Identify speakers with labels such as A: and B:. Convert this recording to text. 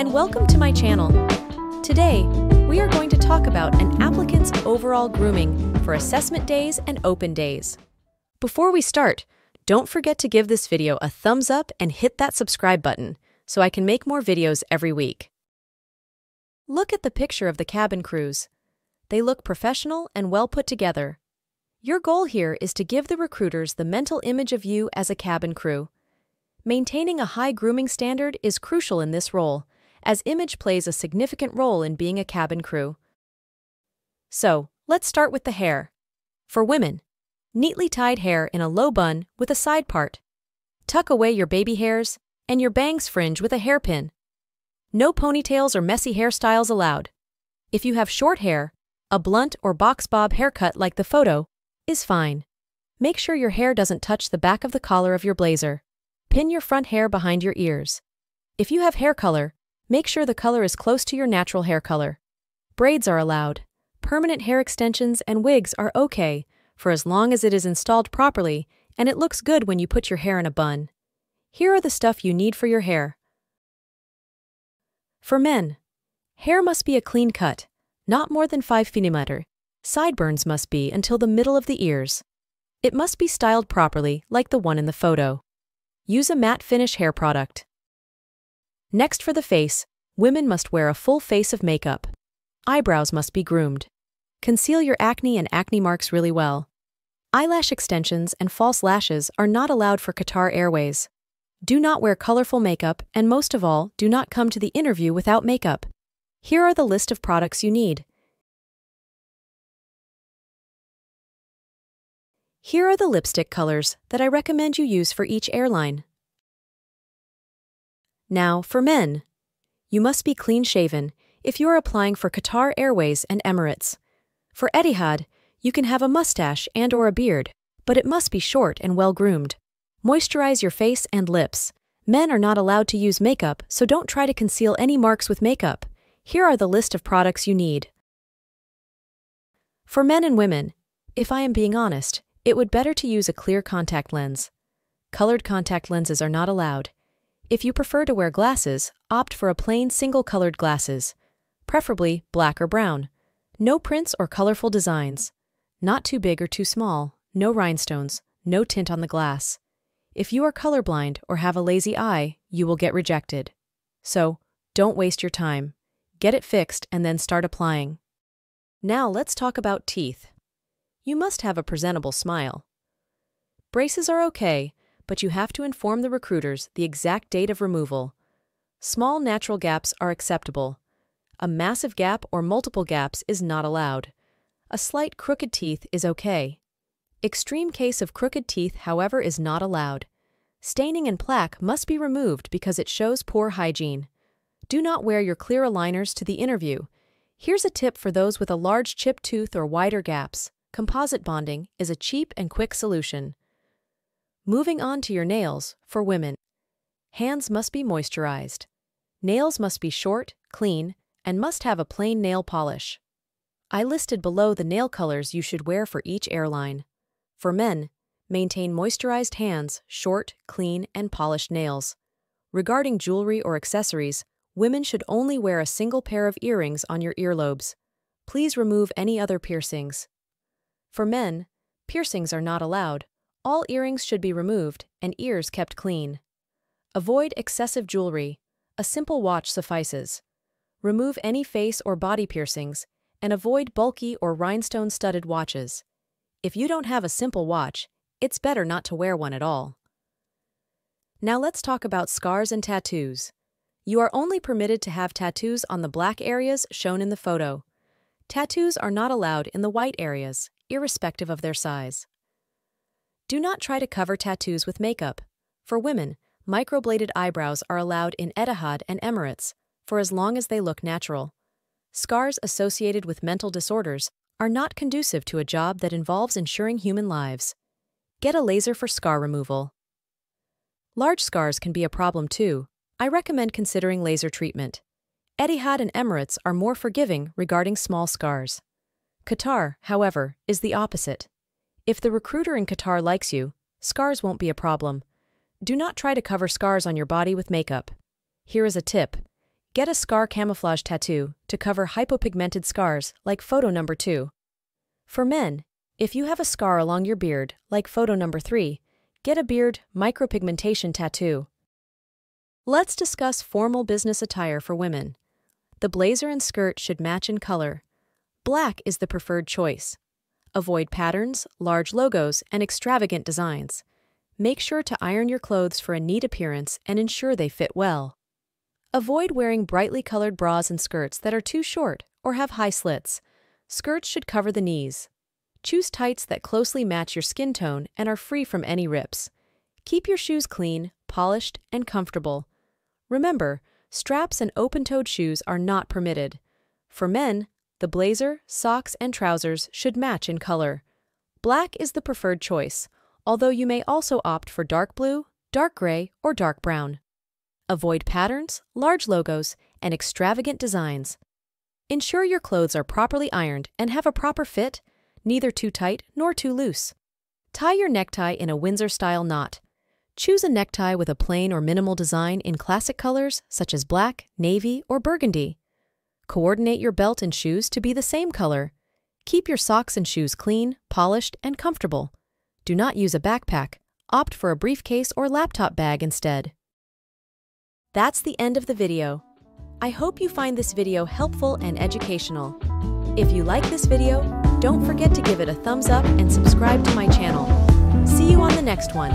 A: and welcome to my channel. Today, we are going to talk about an applicant's overall grooming for assessment days and open days. Before we start, don't forget to give this video a thumbs up and hit that subscribe button so I can make more videos every week. Look at the picture of the cabin crews. They look professional and well put together. Your goal here is to give the recruiters the mental image of you as a cabin crew. Maintaining a high grooming standard is crucial in this role, as image plays a significant role in being a cabin crew. So, let's start with the hair. For women, neatly tied hair in a low bun with a side part. Tuck away your baby hairs and your bangs fringe with a hairpin. No ponytails or messy hairstyles allowed. If you have short hair, a blunt or box bob haircut like the photo is fine. Make sure your hair doesn't touch the back of the collar of your blazer. Pin your front hair behind your ears. If you have hair color, make sure the color is close to your natural hair color. Braids are allowed. Permanent hair extensions and wigs are okay for as long as it is installed properly and it looks good when you put your hair in a bun. Here are the stuff you need for your hair. For men, hair must be a clean cut, not more than 5 cm. Sideburns must be until the middle of the ears. It must be styled properly, like the one in the photo. Use a matte finish hair product. Next for the face, women must wear a full face of makeup. Eyebrows must be groomed. Conceal your acne and acne marks really well. Eyelash extensions and false lashes are not allowed for Qatar Airways. Do not wear colorful makeup, and most of all, do not come to the interview without makeup. Here are the list of products you need. Here are the lipstick colors that I recommend you use for each airline. Now, for men. You must be clean shaven if you are applying for Qatar Airways and Emirates. For Etihad, you can have a mustache and or a beard, but it must be short and well groomed. Moisturize your face and lips. Men are not allowed to use makeup, so don't try to conceal any marks with makeup. Here are the list of products you need. For men and women, if I am being honest, it would better to use a clear contact lens. Colored contact lenses are not allowed. If you prefer to wear glasses, opt for a plain single-colored glasses, preferably black or brown. No prints or colorful designs. Not too big or too small, no rhinestones, no tint on the glass. If you are colorblind or have a lazy eye, you will get rejected. So, don't waste your time. Get it fixed and then start applying. Now let's talk about teeth. You must have a presentable smile. Braces are okay, but you have to inform the recruiters the exact date of removal. Small natural gaps are acceptable. A massive gap or multiple gaps is not allowed. A slight crooked teeth is okay. Extreme case of crooked teeth, however, is not allowed. Staining and plaque must be removed because it shows poor hygiene. Do not wear your clear aligners to the interview. Here's a tip for those with a large chipped tooth or wider gaps. Composite bonding is a cheap and quick solution. Moving on to your nails, for women. Hands must be moisturized. Nails must be short, clean, and must have a plain nail polish. I listed below the nail colors you should wear for each airline. For men, maintain moisturized hands, short, clean, and polished nails. Regarding jewelry or accessories, women should only wear a single pair of earrings on your earlobes. Please remove any other piercings. For men, piercings are not allowed. All earrings should be removed and ears kept clean. Avoid excessive jewelry. A simple watch suffices. Remove any face or body piercings and avoid bulky or rhinestone-studded watches. If you don't have a simple watch, it's better not to wear one at all. Now let's talk about scars and tattoos. You are only permitted to have tattoos on the black areas shown in the photo. Tattoos are not allowed in the white areas irrespective of their size. Do not try to cover tattoos with makeup. For women, microbladed eyebrows are allowed in Etihad and Emirates for as long as they look natural. Scars associated with mental disorders are not conducive to a job that involves ensuring human lives. Get a laser for scar removal. Large scars can be a problem too. I recommend considering laser treatment. Etihad and Emirates are more forgiving regarding small scars. Qatar, however, is the opposite. If the recruiter in Qatar likes you, scars won't be a problem. Do not try to cover scars on your body with makeup. Here is a tip. Get a scar camouflage tattoo to cover hypopigmented scars like photo number 2. For men, if you have a scar along your beard like photo number 3, get a beard micropigmentation tattoo. Let's discuss formal business attire for women. The blazer and skirt should match in color. Black is the preferred choice. Avoid patterns, large logos, and extravagant designs. Make sure to iron your clothes for a neat appearance and ensure they fit well. Avoid wearing brightly colored bras and skirts that are too short or have high slits. Skirts should cover the knees. Choose tights that closely match your skin tone and are free from any rips. Keep your shoes clean, polished, and comfortable. Remember, straps and open-toed shoes are not permitted. For men, the blazer, socks, and trousers should match in color. Black is the preferred choice, although you may also opt for dark blue, dark gray, or dark brown. Avoid patterns, large logos, and extravagant designs. Ensure your clothes are properly ironed and have a proper fit, neither too tight nor too loose. Tie your necktie in a Windsor-style knot. Choose a necktie with a plain or minimal design in classic colors such as black, navy, or burgundy. Coordinate your belt and shoes to be the same color. Keep your socks and shoes clean, polished, and comfortable. Do not use a backpack. Opt for a briefcase or laptop bag instead. That's the end of the video. I hope you find this video helpful and educational. If you like this video, don't forget to give it a thumbs up and subscribe to my channel. See you on the next one.